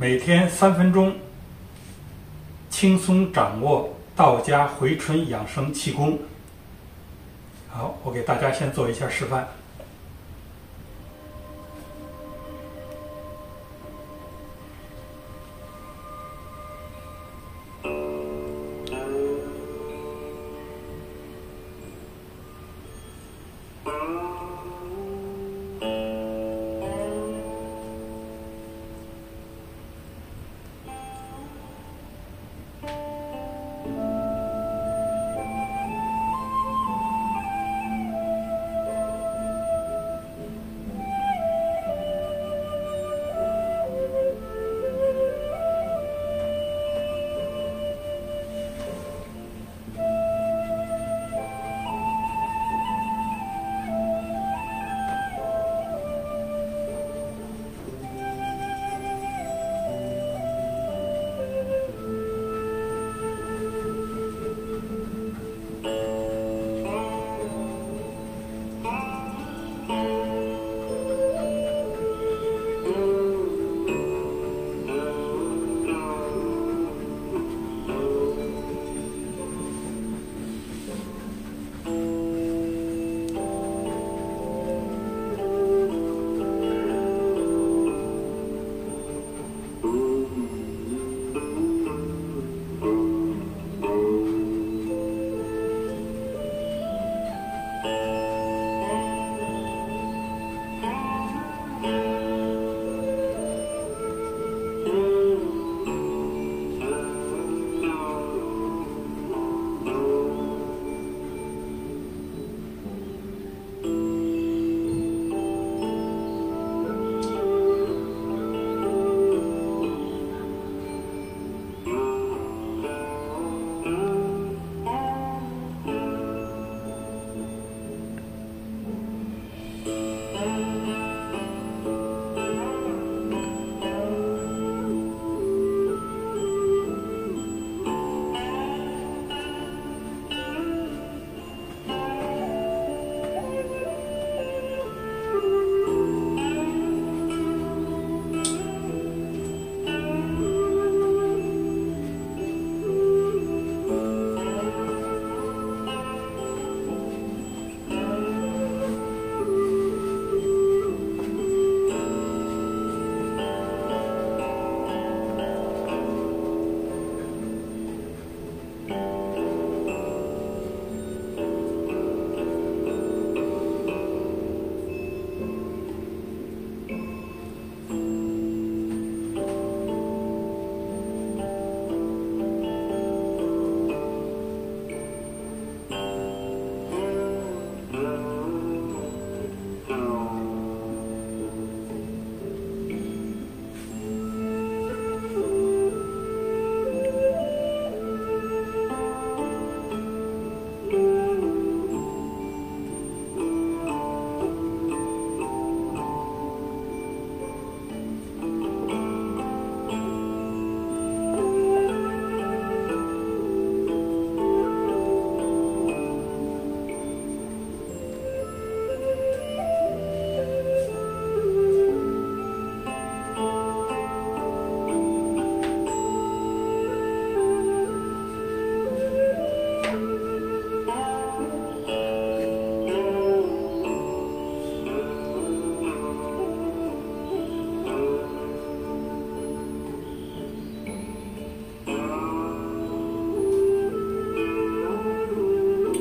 每天三分钟，轻松掌握道家回春养生气功。好，我给大家先做一下示范。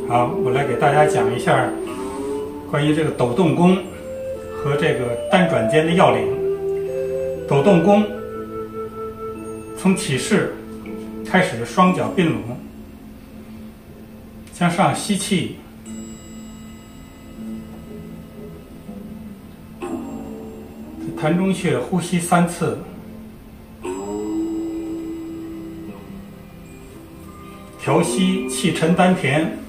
好，我来给大家讲一下关于这个抖动功和这个单转肩的要领。抖动功从起势开始，双脚并拢，向上吸气，膻中穴呼吸三次，调息气沉丹田。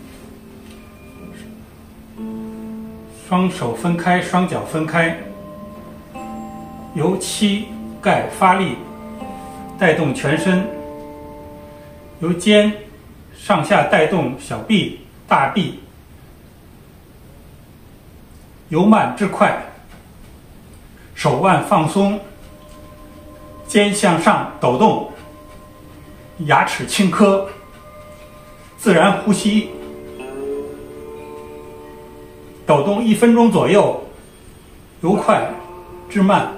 双手分开，双脚分开，由膝盖发力，带动全身；由肩上下带动小臂、大臂，由慢至快。手腕放松，肩向上抖动，牙齿轻磕，自然呼吸，抖动一分钟左右，由快至慢，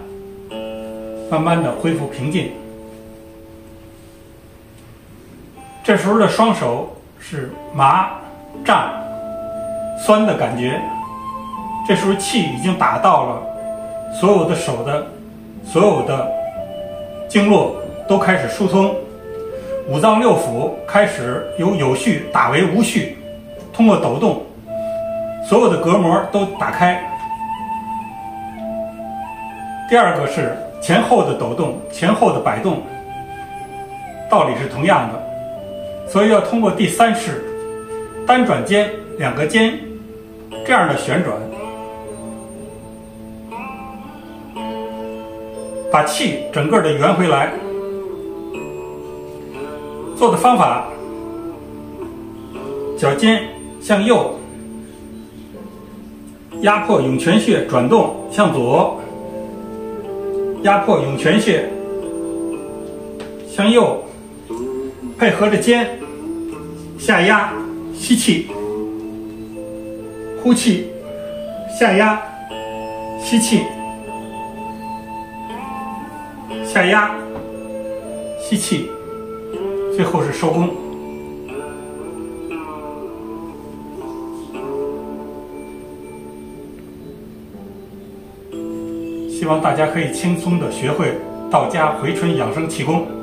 慢慢的恢复平静。这时候的双手是麻、胀、酸的感觉，这时候气已经打到了所有的手的所有的经络都开始疏通，五脏六腑开始由有序打为无序，通过抖动，所有的隔膜都打开。第二个是前后的抖动，前后的摆动，道理是同样的。所以要通过第三式单转肩，两个肩这样的旋转，把气整个的圆回来。做的方法：脚尖向右，压迫涌泉穴转动向左，压迫涌泉穴向右，配合着肩。下压，吸气，呼气，下压，吸气，下压，吸气，最后是收工。希望大家可以轻松的学会道家回春养生气功。